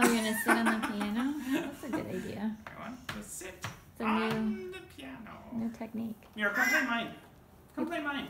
I'm gonna sit on the piano? That's a good idea. I want to sit on new the piano. new technique. Here, come play mine. Come play mine.